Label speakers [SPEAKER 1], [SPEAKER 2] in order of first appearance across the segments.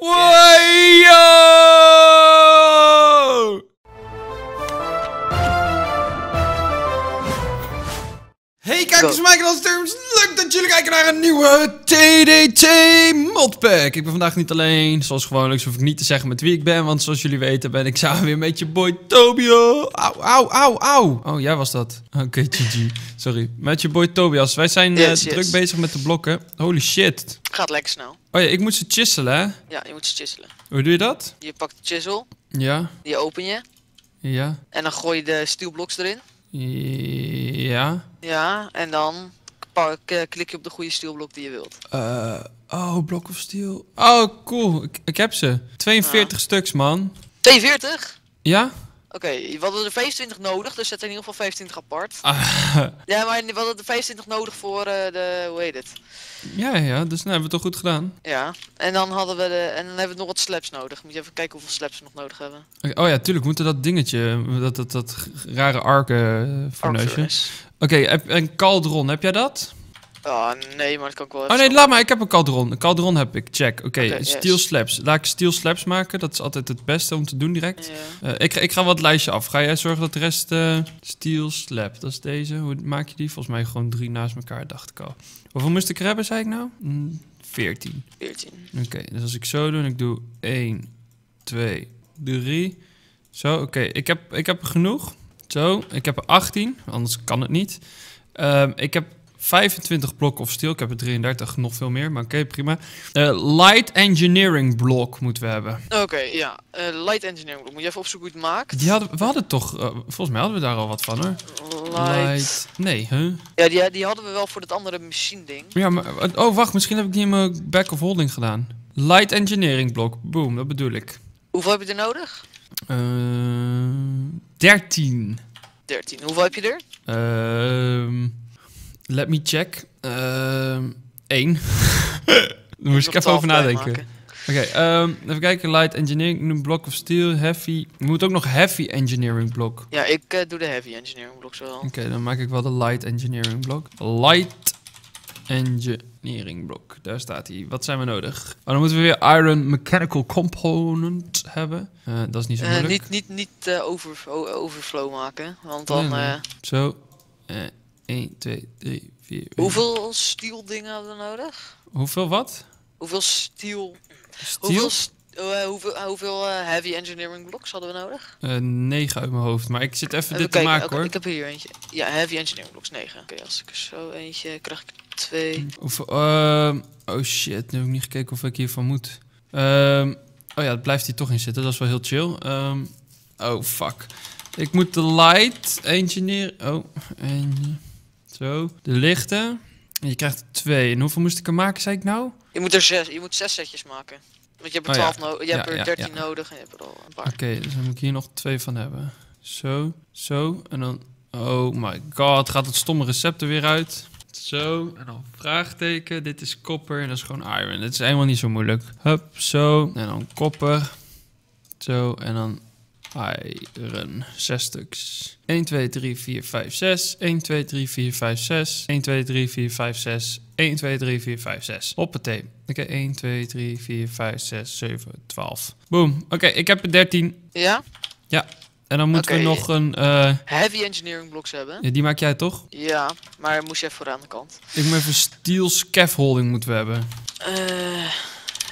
[SPEAKER 1] Wajo! Hey kijkers Michael Terms, jullie kijken naar een nieuwe TDT modpack. Ik ben vandaag niet alleen, zoals gewoonlijk hoef ik niet te zeggen met wie ik ben, want zoals jullie weten ben ik samen weer met je boy Tobio. Auw, auw, auw, auw. Oh, jij was dat. Oké, GG. Sorry. Met je boy Tobias. Wij zijn eh,
[SPEAKER 2] yes.
[SPEAKER 1] druk bezig met de blokken. Holy shit.
[SPEAKER 2] Gaat lekker snel.
[SPEAKER 1] Oh ja, ik moet ze chiselen, hè?
[SPEAKER 2] Ja, je moet ze chiselen.
[SPEAKER 1] Hoe doe je dat?
[SPEAKER 2] Je pakt de chisel,
[SPEAKER 1] Ja,
[SPEAKER 2] die open je.
[SPEAKER 1] ja,
[SPEAKER 2] En dan gooi je de steelblocks erin.
[SPEAKER 1] ja.
[SPEAKER 2] Ja, en dan klik je op de goede steelblok die je wilt.
[SPEAKER 1] Eh, oh, Block of Steel. Oh, cool. Ik, ik heb ze. 42 stuks, man.
[SPEAKER 2] 42?
[SPEAKER 1] Ja?
[SPEAKER 2] Oké, we hadden er 25 nodig, dus zet er in ieder geval 25 apart.
[SPEAKER 1] Ah,
[SPEAKER 2] Ja, maar we hadden er 25 nodig voor eh, de, hoe heet het?
[SPEAKER 1] ja, ja, dus nou hebben we het toch goed gedaan.
[SPEAKER 2] Ja, en dan hadden we de, en dan hebben we nog wat slaps nodig. Moet je even kijken hoeveel slaps we nog nodig hebben.
[SPEAKER 1] Oh ja, tuurlijk, we moeten dat dingetje, dat, dat, dat rare arken uh, fornuisje. Oké,
[SPEAKER 2] Arcturus.
[SPEAKER 1] heb- en caldron, heb jij dat?
[SPEAKER 2] Ah, nee, maar dat kan ik wel even
[SPEAKER 1] Oh nee, laat maar, ik heb een caldron. Een caldron heb ik, check. Oké,
[SPEAKER 2] Oké, yes.
[SPEAKER 1] steel slabs. Laat ik steel slabs maken, dat is altijd het beste om te doen direct.
[SPEAKER 2] Ja.
[SPEAKER 1] Eh, ik, ga- ik ga wat lijstje af. Ga jij zorgen dat de rest eh steel slab, dat is deze. Hoe maak je die? Volgens mij gewoon drie naast elkaar, dacht ik al. Hoeveel moest ik er hebben, zei ik nou? Mm, 14.
[SPEAKER 2] 14.
[SPEAKER 1] Oké, dus als ik zo doe en ik doe 1, 2, 3. Zo, oké. Ik, heb, ik heb genoeg. Zo, ik heb er 18, anders kan het niet. Ehm, ik heb 25 blokken of steel. Ik heb er 33, nog veel meer, maar oké, prima. Eh, light engineering blok moeten we hebben.
[SPEAKER 2] Oké, ja. Eh, light engineering block. Moet je even opzoeken hoe het maakt.
[SPEAKER 1] Die hadden, we hadden toch, eh, volgens mij hadden we daar al wat van hoor.
[SPEAKER 2] Light.
[SPEAKER 1] Nee, huh?
[SPEAKER 2] Ja, die, die hadden we wel voor dat andere machine ding.
[SPEAKER 1] Ja, maar, oh wacht, misschien heb ik niet in mijn back of holding gedaan. Light engineering blok, boom, dat bedoel ik.
[SPEAKER 2] Hoeveel heb je er nodig?
[SPEAKER 1] Eh 13.
[SPEAKER 2] 13. Hoeveel heb je er?
[SPEAKER 1] Ehm let me check. Ehm 1. Daar moest ik even over nadenken. Oké, ehm, even kijken. Light engineering, een block of steel, heavy. Je moet ook nog heavy engineering blok.
[SPEAKER 2] Ja, ik eh, doe de heavy engineering blocks wel.
[SPEAKER 1] Oké, dan maak ik wel de light engineering blok. Light engineering blok. Daar staat hij. Wat zijn we nodig? Oh, dan moeten we weer iron mechanical component hebben. Eh, dat is niet zo
[SPEAKER 2] Eh,
[SPEAKER 1] moeilijk.
[SPEAKER 2] niet niet, niet eh, over, overflow maken, want dan...
[SPEAKER 1] Nee, nee. Zo. Eh 1, 2, 3, 4.
[SPEAKER 2] hoeveel steel dingen hadden we nodig?
[SPEAKER 1] Hoeveel wat?
[SPEAKER 2] Hoeveel steel...
[SPEAKER 1] Steel?
[SPEAKER 2] Hoeveel, st- eh, hoeveel, hoeveel heavy engineering blocks hadden we nodig?
[SPEAKER 1] Eh 9 uit mijn hoofd. Maar ik zit even
[SPEAKER 2] Even
[SPEAKER 1] dit te maken
[SPEAKER 2] oké,
[SPEAKER 1] hoor.
[SPEAKER 2] Ik heb hier eentje. Ja, heavy engineering blocks 9. Oké, als ik er zo eentje krijg ik twee.
[SPEAKER 1] Hoeveel, ehm, oh shit, nu heb ik niet gekeken of ik hiervan moet. Ehm, oh ja, het blijft hier toch in zitten. Dat is wel heel chill. Ehm, oh fuck. Ik moet de light engineer. Oh, en zo. De lichte. En je krijgt er twee. En hoeveel moest ik er maken, zei ik nou?
[SPEAKER 2] Je moet er zes, je moet zes setjes maken. Want je hebt er
[SPEAKER 1] Oh ja.
[SPEAKER 2] 12 nodig, je
[SPEAKER 1] Ja,
[SPEAKER 2] hebt er
[SPEAKER 1] ja,
[SPEAKER 2] 13
[SPEAKER 1] ja.
[SPEAKER 2] nodig en je hebt er al een paar.
[SPEAKER 1] Oké, dus dan moet ik hier nog twee van hebben. Zo, zo. En dan. Oh my god, gaat het stomme recept er weer uit. Zo, en dan vraagteken. Dit is kopper en dat is gewoon iron. Dit is helemaal niet zo moeilijk. Hup, zo. En dan kopper. Zo, en dan iron. Zes stuks. 1, 2, 3, 4, 5, 6. 1, 2, 3, 4, 5, 6. 1, 2, 3, 4, 5, 6. 1, 2, 3, 4, 5, 6. Hoppatee. Oké, 1, 2, 3, 4, 5, 6, 7, 12. Boom. Oké, ik heb er 13.
[SPEAKER 2] Ja?
[SPEAKER 1] En dan moeten we nog een... eh,
[SPEAKER 2] Heavy engineering blocks hebben.
[SPEAKER 1] ja, die maak jij toch?
[SPEAKER 2] Ja, maar moest je even voor aan de kant.
[SPEAKER 1] Ik moet even steel scaffolding moeten we hebben.
[SPEAKER 2] Eh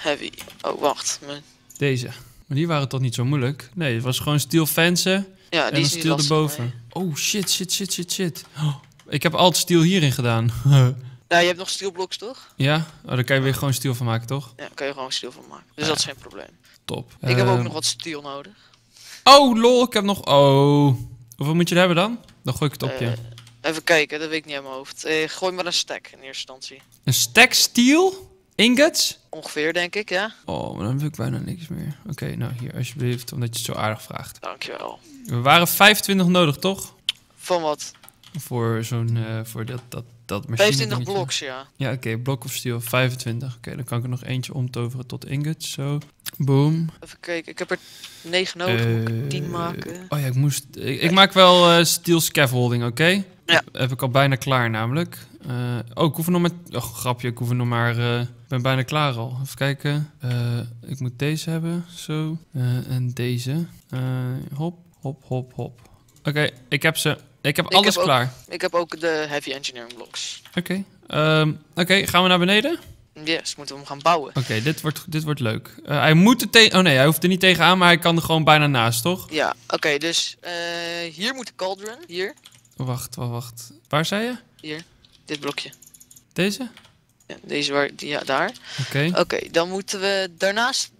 [SPEAKER 2] heavy. Oh, wacht. Mijn-
[SPEAKER 1] Deze. Maar die waren toch niet zo moeilijk? Nee, het was gewoon steel fensen
[SPEAKER 2] Ja, die is
[SPEAKER 1] steel erboven.
[SPEAKER 2] nee.
[SPEAKER 1] Oh shit, shit, shit, shit, shit. Oh, ik heb al het steel hierin gedaan.
[SPEAKER 2] Ja, je hebt nog steel blocks toch?
[SPEAKER 1] ja? Oh, daar kan je weer gewoon steel van maken, toch?
[SPEAKER 2] Ja, daar kan je gewoon steel van maken. Dus
[SPEAKER 1] Ja.
[SPEAKER 2] dat is geen probleem.
[SPEAKER 1] Top.
[SPEAKER 2] Ik heb ook
[SPEAKER 1] Ehm,
[SPEAKER 2] nog wat steel nodig.
[SPEAKER 1] Oh, lol, ik heb nog... Oh. Hoeveel moet je er hebben dan? Dan gooi ik het op je.
[SPEAKER 2] Eh, even kijken, dat weet ik niet uit mijn hoofd. Eh, gooi maar een stack in eerste instantie.
[SPEAKER 1] Een stack steel? Ingots?
[SPEAKER 2] Ongeveer, denk ik, ja.
[SPEAKER 1] Oh, maar dan heb ik bijna niks meer. Oké, nou hier, alsjeblieft, omdat je het zo aardig vraagt.
[SPEAKER 2] Dankjewel.
[SPEAKER 1] We waren 25 nodig, toch?
[SPEAKER 2] Van wat?
[SPEAKER 1] Voor zo'n, eh, voor dat, dat, dat machine
[SPEAKER 2] 25
[SPEAKER 1] dingetje.
[SPEAKER 2] bloks, ja.
[SPEAKER 1] Ja, oké, blok of steel, 25. Oké, dan kan ik er nog eentje omtoveren tot ingots, zo. Boom.
[SPEAKER 2] Even kijken, ik heb er 9 nodig. Moet ik 10
[SPEAKER 1] Eh,
[SPEAKER 2] maken?
[SPEAKER 1] Oh ja, ik moest... Ik, ik maak wel eh steel scaffolding, oké?
[SPEAKER 2] Ja.
[SPEAKER 1] Heb ik al bijna klaar namelijk. Eh, oh, ik hoef er nog maar... Oh, grapje, ik hoef er nog maar... Ik ben bijna klaar al. Even kijken. Ik moet deze hebben. Zo. En deze. Hop, hop, hop, hop. Oké, ik heb ze. Ik heb
[SPEAKER 2] Ik
[SPEAKER 1] alles
[SPEAKER 2] heb ook-
[SPEAKER 1] klaar.
[SPEAKER 2] Ik heb ook de heavy engineering blocks.
[SPEAKER 1] Oké. Ehm, Oké, gaan we naar beneden?
[SPEAKER 2] Yes, moeten we hem gaan bouwen.
[SPEAKER 1] Oké, dit, wordt, dit wordt leuk. Eh, hij moet er tegen... Oh nee, hij hoeft er niet tegenaan, maar hij kan er gewoon bijna naast, toch?
[SPEAKER 2] Ja, oké, dus eh, hier moet de cauldron. Hier,
[SPEAKER 1] Wacht, wacht, wacht. Waar zei je?
[SPEAKER 2] hier. Dit blokje.
[SPEAKER 1] Deze?
[SPEAKER 2] Ja, deze waar, die, ja, daar.
[SPEAKER 1] Oké.
[SPEAKER 2] Oké, dan moeten we daarnaast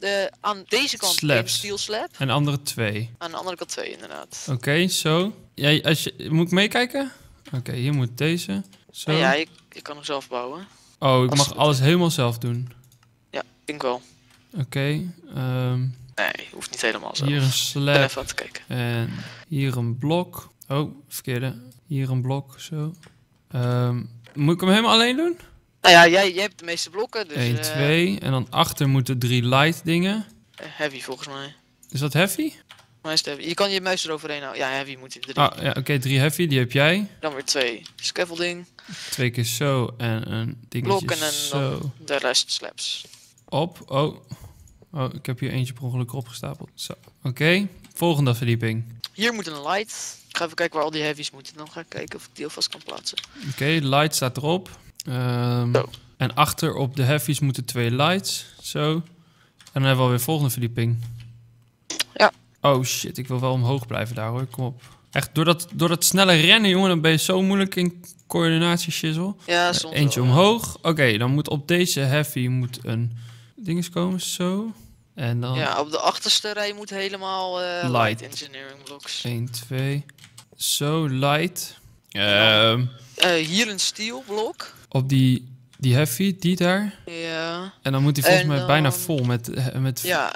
[SPEAKER 2] aan deze kant een steel slab.
[SPEAKER 1] En de andere twee.
[SPEAKER 2] Aan de andere kant twee, inderdaad.
[SPEAKER 1] Oké, zo. Jij, als je, moet ik meekijken? Oké, hier moet deze. Zo.
[SPEAKER 2] Ja, ik, ik kan hem zelf bouwen.
[SPEAKER 1] Oh, ik mag alles helemaal zelf doen.
[SPEAKER 2] Ja, ik denk wel.
[SPEAKER 1] Oké. ehm,
[SPEAKER 2] Nee, hoeft niet helemaal zo.
[SPEAKER 1] hier een slab.
[SPEAKER 2] even aan het kijken.
[SPEAKER 1] En hier een blok. Oh, verkeerde. Hier een blok, zo. Ehm, moet ik hem helemaal alleen doen?
[SPEAKER 2] Nou ja, jij, jij hebt de meeste blokken, dus
[SPEAKER 1] 1,
[SPEAKER 2] eh,
[SPEAKER 1] 2. En dan achter moeten drie light dingen.
[SPEAKER 2] eh, heavy volgens mij.
[SPEAKER 1] Is dat
[SPEAKER 2] heavy? Je kan je muis eroverheen houden. Ja, heavy moet je erin.
[SPEAKER 1] Ah, ja, oké, drie heavy, die heb jij.
[SPEAKER 2] Dan weer twee scaffolding.
[SPEAKER 1] Twee keer zo en een dingetje
[SPEAKER 2] Blok en dan-
[SPEAKER 1] zo.
[SPEAKER 2] De rest slabs.
[SPEAKER 1] Op. Oh. Oh, ik heb hier eentje per ongeluk opgestapeld. Zo. Oké, volgende verdieping.
[SPEAKER 2] Hier moet een light. Ik ga even kijken waar al die heavies moeten. Dan ga ik kijken of ik die alvast kan plaatsen.
[SPEAKER 1] Oké, light staat erop. Ehm,
[SPEAKER 2] Zo.
[SPEAKER 1] en achter op de heavies moeten twee lights. Zo. En dan hebben we alweer volgende verdieping.
[SPEAKER 2] Ja.
[SPEAKER 1] Oh shit, ik wil wel omhoog blijven daar hoor. Kom op. Echt, door dat, door dat snelle rennen, jongen, dan ben je zo moeilijk in coördinatie, shizzle.
[SPEAKER 2] Ja, soms
[SPEAKER 1] Eentje
[SPEAKER 2] wel, ja.
[SPEAKER 1] omhoog. Oké, dan moet op deze heavy moet een dinges komen, zo. En dan
[SPEAKER 2] Ja, op de achterste rij moet helemaal eh,
[SPEAKER 1] Light.
[SPEAKER 2] light. engineering blocks.
[SPEAKER 1] 1, 2. Zo, light. Ehm,
[SPEAKER 2] Eh, hier een steel blok.
[SPEAKER 1] op die, die heavy, die daar.
[SPEAKER 2] Ja.
[SPEAKER 1] En dan moet hij volgens
[SPEAKER 2] En
[SPEAKER 1] mij bijna vol met, met
[SPEAKER 2] Ja.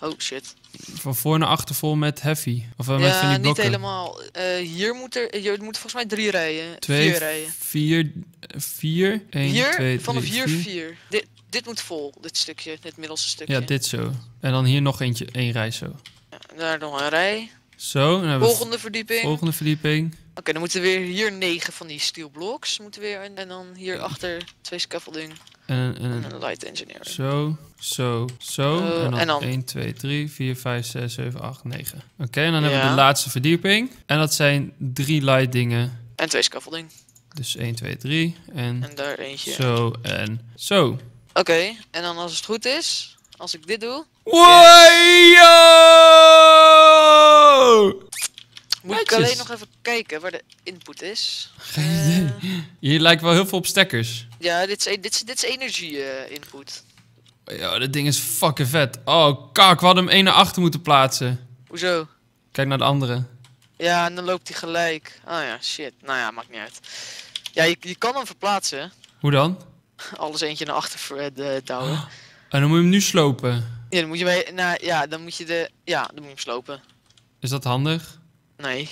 [SPEAKER 2] Oh shit.
[SPEAKER 1] van voor naar achter vol met heavy. Of eh, met van
[SPEAKER 2] ja,
[SPEAKER 1] die
[SPEAKER 2] niet helemaal. Eh, hier moet er, hier moet volgens mij drie rijen.
[SPEAKER 1] Twee,
[SPEAKER 2] vier rijen.
[SPEAKER 1] vier, vier. 1,
[SPEAKER 2] hier,
[SPEAKER 1] 2,
[SPEAKER 2] vanaf
[SPEAKER 1] 3,
[SPEAKER 2] hier
[SPEAKER 1] 4.
[SPEAKER 2] vier. Dit, dit moet vol, dit stukje, dit middelste stukje.
[SPEAKER 1] Ja, dit zo. En dan hier nog eentje, één rij zo.
[SPEAKER 2] Ja, daar nog een rij.
[SPEAKER 1] Zo, dan we
[SPEAKER 2] Volgende verdieping.
[SPEAKER 1] volgende verdieping.
[SPEAKER 2] Oké, dan moeten we weer hier negen van die steel blocks. Moeten weer, en, en dan hier achter twee scaffolding
[SPEAKER 1] En, en,
[SPEAKER 2] en een light engineering.
[SPEAKER 1] Zo, zo, zo.
[SPEAKER 2] Eh,
[SPEAKER 1] en, dan
[SPEAKER 2] en dan-
[SPEAKER 1] 1, 2, 3, 4, 5, 6, 7, 8, 9. Oké, en dan hebben we de laatste verdieping. En dat zijn drie light dingen.
[SPEAKER 2] En twee scaffolding.
[SPEAKER 1] Dus 1, 2, 3. En
[SPEAKER 2] En daar eentje.
[SPEAKER 1] zo en zo.
[SPEAKER 2] Oké, en dan als het goed is, als ik dit doe,
[SPEAKER 1] Wajo!
[SPEAKER 2] Ik alleen nog even kijken waar de input is.
[SPEAKER 1] Geen idee.
[SPEAKER 2] Eh,
[SPEAKER 1] Hier lijkt wel heel veel op stekkers.
[SPEAKER 2] ja, dit is, e- dit is, dit is energie eh, input.
[SPEAKER 1] Ja, dit ding is fucking vet. Oh, kak, we hadden hem één naar achter moeten plaatsen.
[SPEAKER 2] Hoezo?
[SPEAKER 1] Kijk naar de andere.
[SPEAKER 2] Ja, en dan loopt hij gelijk. Oh ja, shit. Nou ja, maakt niet uit. Ja, je, je kan hem verplaatsen.
[SPEAKER 1] Hoe dan?
[SPEAKER 2] Alles eentje naar achter ver- eh, de, douwen.
[SPEAKER 1] En dan moet je hem nu slopen.
[SPEAKER 2] Ja, dan moet je bij, nou, ja, dan moet je de, ja, dan moet je hem slopen.
[SPEAKER 1] Is dat handig?
[SPEAKER 2] Nee.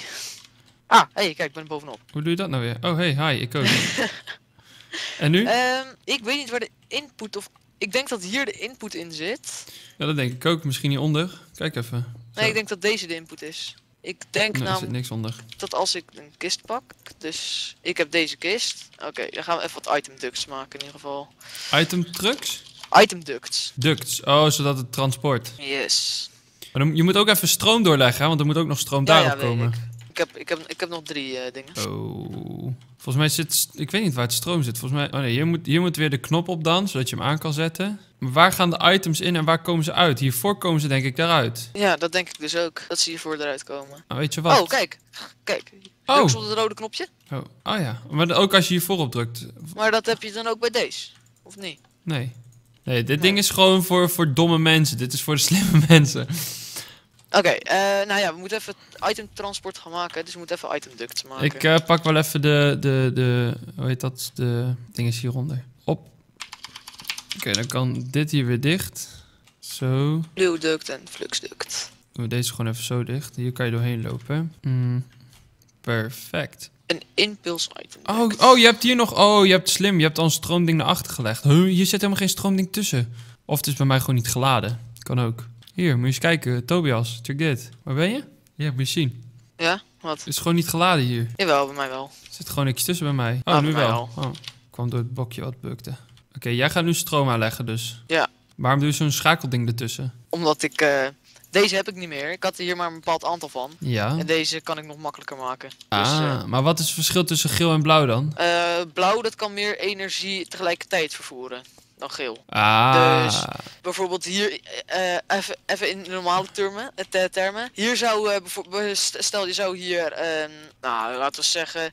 [SPEAKER 2] Ah, hé, hey, kijk, ik ben bovenop.
[SPEAKER 1] Hoe doe je dat nou weer? Oh, hey, hi, ik ook. en nu?
[SPEAKER 2] Ehm, ik weet niet waar de input of... Ik denk dat hier de input in zit.
[SPEAKER 1] Ja, dat denk ik ook. Misschien hieronder. Kijk even. Zo.
[SPEAKER 2] Nee, ik denk dat deze de input is. Ik denk
[SPEAKER 1] Nee, er
[SPEAKER 2] nou
[SPEAKER 1] zit niks onder.
[SPEAKER 2] dat als ik een kist pak, dus ik heb deze kist. Oké, dan gaan we even wat item ducts maken in ieder geval.
[SPEAKER 1] Item trucks?
[SPEAKER 2] Item ducts.
[SPEAKER 1] Ducts. Oh, zodat het transport.
[SPEAKER 2] Yes.
[SPEAKER 1] Maar dan, je moet ook even stroom doorleggen, hè, want er moet ook nog stroom
[SPEAKER 2] Ja,
[SPEAKER 1] daarop
[SPEAKER 2] ja,
[SPEAKER 1] komen.
[SPEAKER 2] ik. Ik heb, ik, heb, ik heb nog drie eh, dingen.
[SPEAKER 1] Oh. Volgens mij zit... Ik weet niet waar het stroom zit. Volgens mij... Oh nee, hier moet, hier moet weer de knop op dan, zodat je hem aan kan zetten. Maar waar gaan de items in en waar komen ze uit? Hiervoor komen ze denk ik daaruit.
[SPEAKER 2] Ja, dat denk ik dus ook. Dat ze hiervoor eruit komen.
[SPEAKER 1] Nou, weet je wat?
[SPEAKER 2] Oh, kijk. Kijk.
[SPEAKER 1] Oh.
[SPEAKER 2] Druk op het rode knopje.
[SPEAKER 1] Oh, oh ja. Maar ook als je hiervoor op drukt.
[SPEAKER 2] Maar dat heb je dan ook bij deze. Of niet?
[SPEAKER 1] Nee. Nee, dit
[SPEAKER 2] Nee.
[SPEAKER 1] ding is gewoon voor, voor domme mensen. Dit is voor de slimme mensen.
[SPEAKER 2] Oké, eh, nou ja, we moeten even item transport gaan maken. Dus we moeten even item ducts maken.
[SPEAKER 1] Ik eh, pak wel even de, de, de, hoe heet dat, de dingen hieronder. Op. Oké, dan kan dit hier weer dicht. Zo.
[SPEAKER 2] Blue duct en flux duct.
[SPEAKER 1] Doen we deze gewoon even zo dicht. Hier kan je doorheen lopen. Mm, perfect.
[SPEAKER 2] Een impulse item
[SPEAKER 1] Oh, oh, je hebt hier nog, oh, je hebt slim. Je hebt al een stroomding naar achter gelegd. Huh, hier zit helemaal geen stroomding tussen. Of het is bij mij gewoon niet geladen. Kan ook. Hier, moet je eens kijken. Tobias, check dit. Waar ben je? Ja, moet je zien.
[SPEAKER 2] Ja, wat?
[SPEAKER 1] Het is gewoon niet geladen hier.
[SPEAKER 2] Jawel, bij mij wel.
[SPEAKER 1] Er zit gewoon niks tussen bij mij. Oh,
[SPEAKER 2] Ah,
[SPEAKER 1] nu
[SPEAKER 2] mij
[SPEAKER 1] wel. Oh, kwam door het bokje wat bukte. Oké, jij gaat nu stroom aanleggen dus.
[SPEAKER 2] Ja.
[SPEAKER 1] Waarom doe je zo'n schakelding ertussen?
[SPEAKER 2] Omdat ik... eh, deze heb ik niet meer. Ik had er hier maar een bepaald aantal van.
[SPEAKER 1] Ja.
[SPEAKER 2] En deze kan ik nog makkelijker maken. Dus,
[SPEAKER 1] Ah,
[SPEAKER 2] eh,
[SPEAKER 1] maar wat is het verschil tussen geel en blauw dan?
[SPEAKER 2] eh, blauw, dat kan meer energie tegelijkertijd vervoeren dan geel.
[SPEAKER 1] Ah,
[SPEAKER 2] Dus- Bijvoorbeeld hier, eh, eh, even, even in normale termen, eh, te- termen. Hier zou, eh, bijvoorbeeld, st- stel je zou hier, ehm, nou laten we zeggen,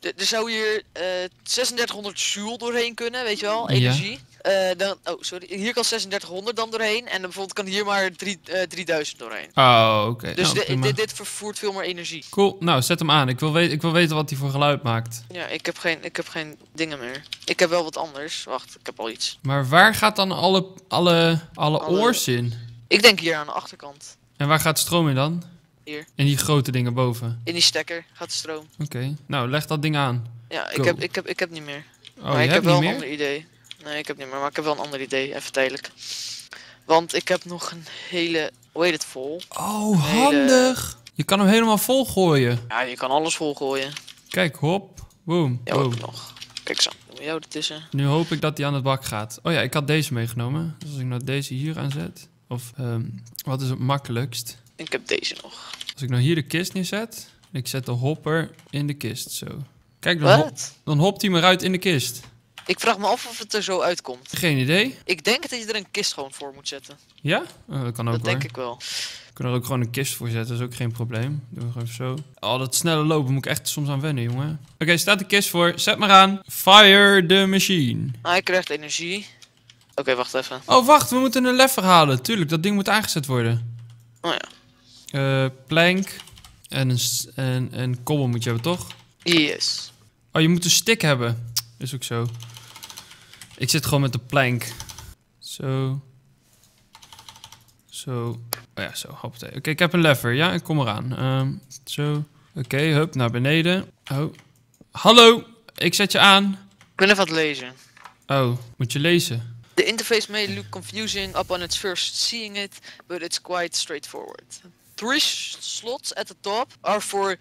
[SPEAKER 2] er zou hier eh 3600 joule doorheen kunnen, weet je wel,
[SPEAKER 1] Ja.
[SPEAKER 2] energie. Eh, dan, oh, sorry, hier kan 3600 dan doorheen en dan bijvoorbeeld kan hier maar drie, eh, 3000 doorheen.
[SPEAKER 1] oh, oké.
[SPEAKER 2] Dus
[SPEAKER 1] Nou,
[SPEAKER 2] dit, dit vervoert veel meer energie.
[SPEAKER 1] Cool, nou zet hem aan. Ik wil, weten, ik wil weten wat hij voor geluid maakt.
[SPEAKER 2] Ja, ik heb, geen, ik heb geen dingen meer. Ik heb wel wat anders. Wacht, ik heb al iets.
[SPEAKER 1] Maar waar gaat dan alle, alle, alle
[SPEAKER 2] Alle-
[SPEAKER 1] oors in?
[SPEAKER 2] Ik denk hier aan de achterkant.
[SPEAKER 1] En waar gaat stroom in dan?
[SPEAKER 2] Hier.
[SPEAKER 1] In die grote dingen boven.
[SPEAKER 2] In die stekker gaat de stroom.
[SPEAKER 1] Oké, nou leg dat ding aan.
[SPEAKER 2] Ja, ik
[SPEAKER 1] Go.
[SPEAKER 2] heb, ik, heb, ik heb niet meer.
[SPEAKER 1] Oh,
[SPEAKER 2] maar ik heb wel een ander idee. Nee, ik heb niet meer, maar ik heb wel een ander idee, even tijdelijk. Want ik heb nog een hele, hoe heet het, vol.
[SPEAKER 1] Oh,
[SPEAKER 2] hele-
[SPEAKER 1] handig. Je kan hem helemaal vol gooien.
[SPEAKER 2] Ja, je kan alles volgooien.
[SPEAKER 1] Kijk, hop. Boom.
[SPEAKER 2] Ja,
[SPEAKER 1] boom.
[SPEAKER 2] ook nog. Kijk zo, doen we jou ertussen.
[SPEAKER 1] Nu hoop ik dat hij aan het bak gaat. Oh ja, ik had deze meegenomen. Dus als ik nou deze hier aanzet. Of ehm, wat is het makkelijkst?
[SPEAKER 2] Ik heb deze nog.
[SPEAKER 1] Als ik nou hier de kist neerzet. En ik zet de hopper in de kist. Zo. Kijk, dan, hop, dan hopt hij maar uit in de kist.
[SPEAKER 2] Ik vraag me af of het er zo uitkomt.
[SPEAKER 1] Geen idee.
[SPEAKER 2] Ik denk dat je er een kist gewoon voor moet zetten.
[SPEAKER 1] Ja? Oh, dat kan ook
[SPEAKER 2] dat
[SPEAKER 1] hoor.
[SPEAKER 2] denk ik wel.
[SPEAKER 1] We kunnen er ook gewoon een kist voor zetten. Dat is ook geen probleem. Doen we gewoon zo. Oh, dat snelle lopen moet ik echt soms aan wennen, jongen. Oké, staat de kist voor. Zet maar aan. Fire the machine.
[SPEAKER 2] Hij krijgt energie. Oké, wacht even.
[SPEAKER 1] Oh, wacht. We moeten een lever halen. Tuurlijk, dat ding moet aangezet worden.
[SPEAKER 2] Oh ja.
[SPEAKER 1] Eh, plank. En een, en een kobbel moet je hebben, toch?
[SPEAKER 2] Yes.
[SPEAKER 1] Oh, je moet een stick hebben. Is ook zo. Ik zit gewoon met de plank. Zo. Zo. Oh ja, zo. Hoppatee. Oké, ik heb een lever. Ja, ik kom eraan. Ehm, zo. Oké, hup, naar beneden. Oh. Hallo, ik zet je aan.
[SPEAKER 2] Ik ben even aan het lezen.
[SPEAKER 1] Oh, moet je lezen.
[SPEAKER 2] The interface may look confusing upon its first seeing it, but it's quite straightforward. Three slots at the top are for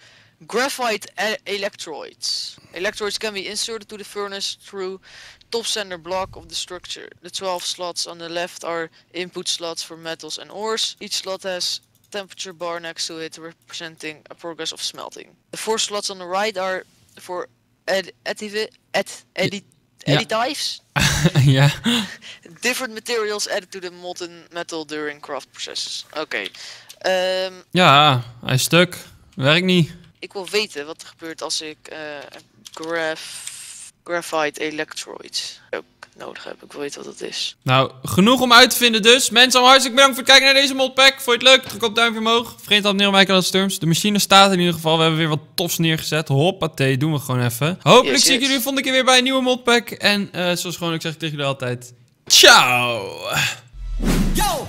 [SPEAKER 2] graphite e- electrodes. Electrodes can be inserted to the furnace through top center block of the structure. The 12 slots on the left are input slots for metals and ores. Each slot has temperature bar next to it representing a progress of smelting. The four slots on the right are for ed- additive, ed- edit- additives.
[SPEAKER 1] ja.
[SPEAKER 2] Different materials added to the molten metal during craft processes. Oké. Ehm,
[SPEAKER 1] Ja, hij is stuk. Werkt niet.
[SPEAKER 2] ik wil weten wat er gebeurt als ik eh graph, graphite electrodes ook nodig heb. Ik wil weten wat dat is.
[SPEAKER 1] Nou, genoeg om uit te vinden dus. Mensen, allemaal hartstikke bedankt voor het kijken naar deze modpack. Vond je het leuk? Druk op duimpje omhoog. Vergeet abonneren op mijn kanaal Sturms. De machine staat in ieder geval. We hebben weer wat tofs neergezet. Hoppatee, doen we gewoon even. Hopelijk
[SPEAKER 2] Yes,
[SPEAKER 1] zie ik
[SPEAKER 2] yes.
[SPEAKER 1] jullie volgende keer weer bij een nieuwe modpack. En eh, zoals gewoon ik zeg tegen jullie altijd... Ciao!
[SPEAKER 3] Yo,